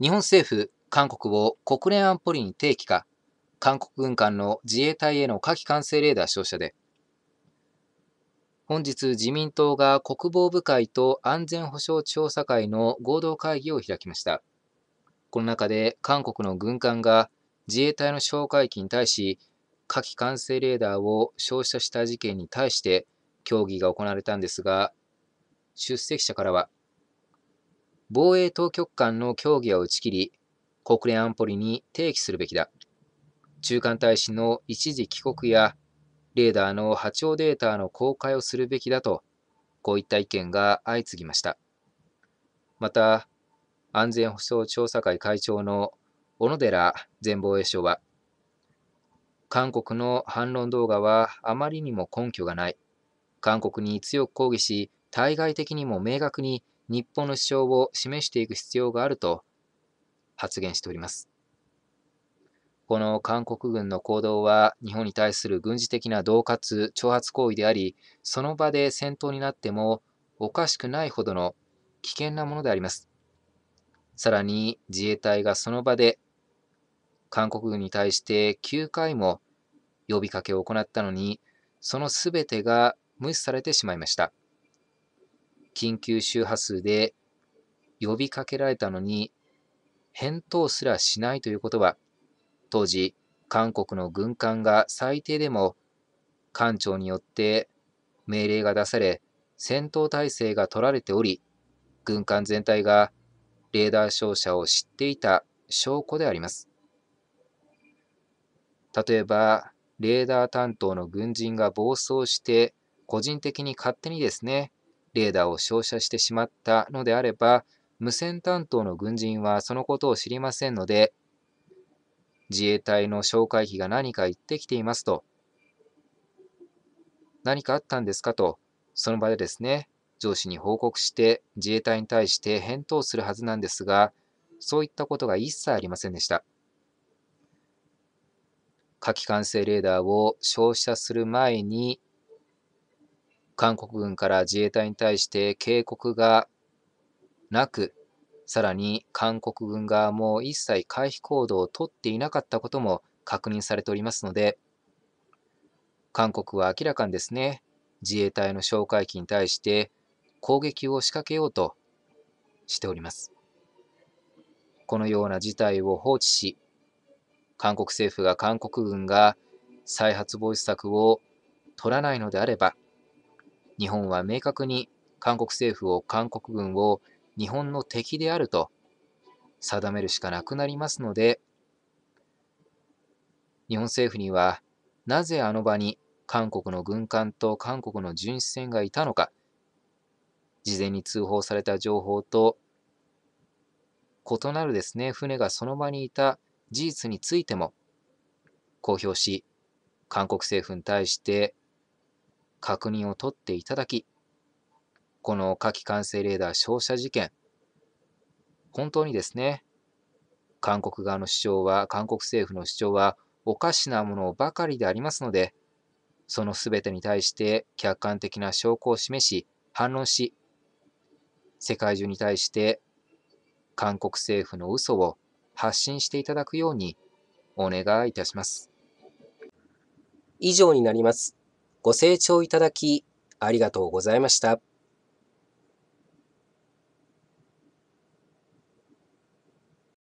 日本政府、韓国を国連安保理に提起か、韓国軍艦の自衛隊への火器管制レーダー照射で、本日自民党が国防部会と安全保障調査会の合同会議を開きました。この中で韓国の軍艦が自衛隊の哨戒機に対し、火器管制レーダーを照射した事件に対して協議が行われたんですが、出席者からは、防衛当局間の協議を打ち切り、国連安保理に提起するべきだ。中間大使の一時帰国や、レーダーの波長データの公開をするべきだと、こういった意見が相次ぎました。また、安全保障調査会会長の小野寺前防衛相は、韓国の反論動画はあまりにも根拠がない。韓国に強く抗議し、対外的にも明確に日本の主張を示していく必要があると発言しております。この韓国軍の行動は日本に対する軍事的な恫喝、挑発行為であり、その場で戦闘になってもおかしくないほどの危険なものであります。さらに自衛隊がその場で韓国軍に対して9回も呼びかけを行ったのに、そのすべてが無視されてしまいました。緊急周波数で呼びかけられたのに返答すらしないということは、当時、韓国の軍艦が最低でも艦長によって命令が出され、戦闘態勢が取られており、軍艦全体がレーダー照射を知っていた証拠であります。例えば、レーダー担当の軍人が暴走して、個人的に勝手にですね、レーダーを照射してしまったのであれば、無線担当の軍人はそのことを知りませんので、自衛隊の哨戒機が何か言ってきていますと、何かあったんですかと、その場でですね、上司に報告して自衛隊に対して返答するはずなんですが、そういったことが一切ありませんでした。火器管制レーダーを照射する前に、韓国軍から自衛隊に対して警告がなく、さらに韓国軍側も一切回避行動をとっていなかったことも確認されておりますので、韓国は明らかにですね、自衛隊の哨戒機に対して攻撃を仕掛けようとしております。このような事態を放置し、韓国政府が韓国軍が再発防止策を取らないのであれば、日本は明確に韓国政府を韓国軍を日本の敵であると定めるしかなくなりますので、日本政府にはなぜあの場に韓国の軍艦と韓国の巡視船がいたのか、事前に通報された情報と異なるですね、船がその場にいた事実についても公表し、韓国政府に対して確認を取っていただき、この火器管制レーダー照射事件、本当にですね、韓国側の主張は、韓国政府の主張はおかしなものばかりでありますので、そのすべてに対して客観的な証拠を示し、反論し、世界中に対して韓国政府の嘘を発信していただくようにお願いいたします。以上になります。ご清聴いただきありがとうございました。